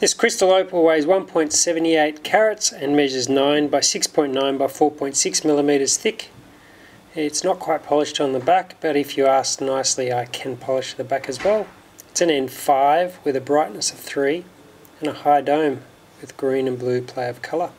This crystal opal weighs 1.78 carats and measures 9 by 6.9 by 4.6 millimeters thick. It's not quite polished on the back, but if you ask nicely, I can polish the back as well. It's an N5 with a brightness of 3 and a high dome with green and blue play of colour.